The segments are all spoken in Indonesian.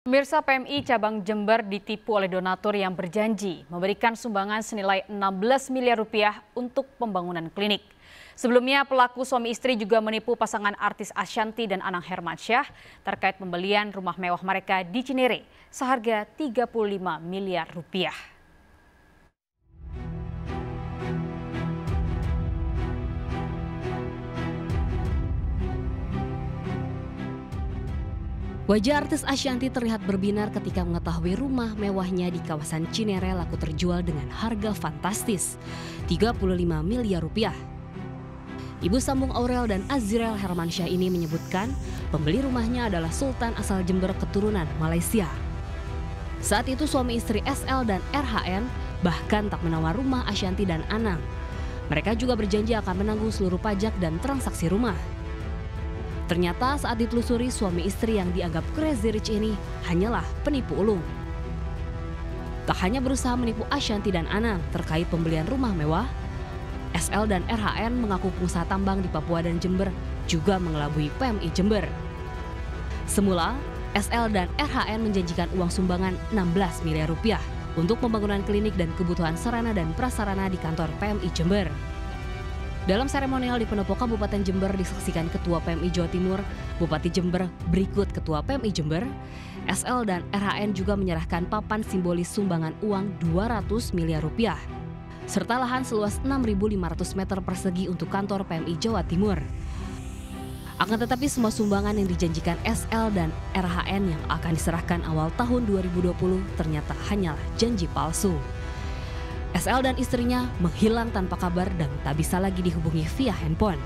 Pemirsa PMI cabang Jember ditipu oleh donatur yang berjanji memberikan sumbangan senilai 16 miliar rupiah untuk pembangunan klinik. Sebelumnya pelaku suami istri juga menipu pasangan artis Ashanti dan Anang Hermansyah terkait pembelian rumah mewah mereka di Cinere seharga 35 miliar rupiah. Wajah artis Ashanti terlihat berbinar ketika mengetahui rumah mewahnya di kawasan Cinere laku terjual dengan harga fantastis, 35 miliar rupiah. Ibu sambung Aurel dan Azrel Hermansyah ini menyebutkan pembeli rumahnya adalah Sultan asal Jember keturunan Malaysia. Saat itu suami istri SL dan RHN bahkan tak menawar rumah Ashanti dan Anang. Mereka juga berjanji akan menanggung seluruh pajak dan transaksi rumah. Ternyata saat ditelusuri suami istri yang dianggap crazy rich ini hanyalah penipu ulung. Tak hanya berusaha menipu Ashanti dan Anang terkait pembelian rumah mewah, SL dan RHN mengaku pengusaha tambang di Papua dan Jember juga mengelabui PMI Jember. Semula, SL dan RHN menjanjikan uang sumbangan 16 miliar rupiah untuk pembangunan klinik dan kebutuhan sarana dan prasarana di kantor PMI Jember. Dalam seremonial di Pendopo Kabupaten Jember disaksikan Ketua PMI Jawa Timur, Bupati Jember berikut Ketua PMI Jember, SL dan RHN juga menyerahkan papan simbolis sumbangan uang 200 miliar rupiah, serta lahan seluas 6.500 meter persegi untuk kantor PMI Jawa Timur. Akan tetapi semua sumbangan yang dijanjikan SL dan RHN yang akan diserahkan awal tahun 2020 ternyata hanyalah janji palsu. SL dan istrinya menghilang tanpa kabar dan tak bisa lagi dihubungi via handphone.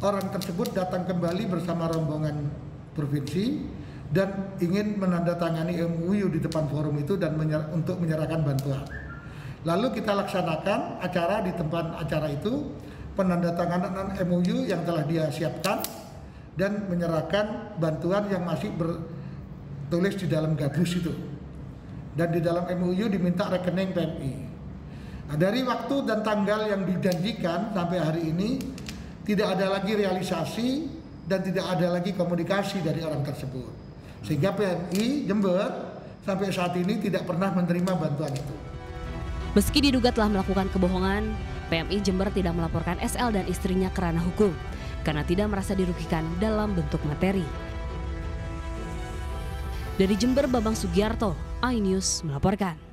Orang tersebut datang kembali bersama rombongan provinsi dan ingin menandatangani MUU di depan forum itu dan menyer untuk menyerahkan bantuan. Lalu kita laksanakan acara di tempat acara itu penandatanganan MUU yang telah dia siapkan dan menyerahkan bantuan yang masih bertulis di dalam gabus itu dan di dalam MUU diminta rekening PMI. Nah, dari waktu dan tanggal yang dijanjikan sampai hari ini tidak ada lagi realisasi dan tidak ada lagi komunikasi dari orang tersebut. Sehingga PMI Jember sampai saat ini tidak pernah menerima bantuan itu. Meski diduga telah melakukan kebohongan, PMI Jember tidak melaporkan SL dan istrinya ke ranah hukum karena tidak merasa dirugikan dalam bentuk materi. Dari Jember, Babang Sugiarto, iNews melaporkan.